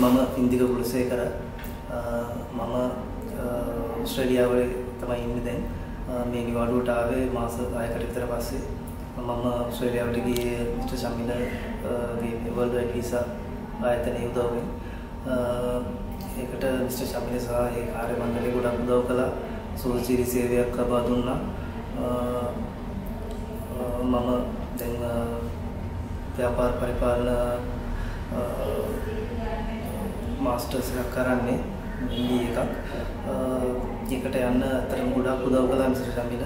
මම ඉන්දික කුලසේකර මම ඔස්ට්‍රේලියාවේ තමයි ඉන්නේ දැන්. මේ නිවාඩුවට ආවේ මාස 6කට විතර පස්සේ. මම ඔස්ට්‍රේලියාවට ගියේ මිස්ටර් ශමිලගේ වර්ල්ඩ් වයිඩ් වීසා ආයතනයේ උදව්වෙන් ඒකට මිස්ටර් ශමිල සහ ඒ කාර්ය මණ්ඩලය ගොඩක් උදව් කළා. සුවචිරි සේවයක් ලබා දුන්නා. මම දැන් ව්‍යාපාර පරිපාලන මාස්ටර්ස් එකක් කරන්නේ MBA එකක්. ඒකට යන්න අතරම ගොඩක් උදව් කළා මිස්ටර් ශමිල.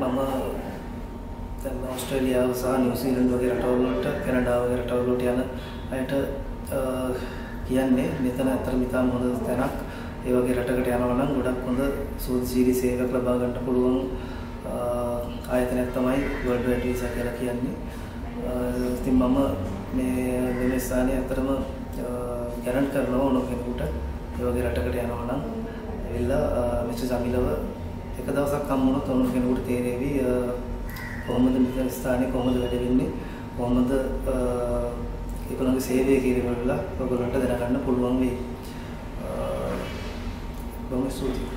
මම දැන් ඕස්ට්‍රේලියාව සහ නිව්සීලන්ත වගේ රටවල් වලට කැනඩාව වගේ රටවල් වලට යන අයට කියන්නේ මෙතන අතර මිතාම හොඳ තැනක්. ඒ වගේ රටකට යනවා නම් ගොඩක් හොඳ සුවචිරි සේවයක් ලබා ගන්න පුළුවන් ආයතනයක් තමයි වර්ල්ඩ් වයිඩ් වීසා කියලා කියන්නේ. ඉතින් මම මේ වෙන ස්ථානයේ අතරම ගැරන්ට් කරනවා ඕන කෙනෙකුට ඒ වගේ රටකට යනවා නම් ඇවිල්ලා මිස්ටර් සමිලව එක දවසක් හම්බ වුණොත් ඕන කෙනෙකුට තේරෙවි කොහොමද මෙතන ස්ථානයේ කොහොමද වැඩ වෙන්නේ කොහොමද ඒගොල්ලන්ගේ සේවය කිරීම වල ඔයගොල්ලන්ට දැනගන්න පුළුවන් වෙයි. බොහොම ස්තුතියි.